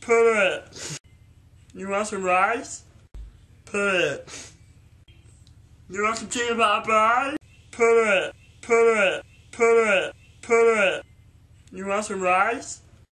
Put it. You want some rice? Put it. You want some chicken pot pie? Put it. Put it. Put it. Put it. You want some rice?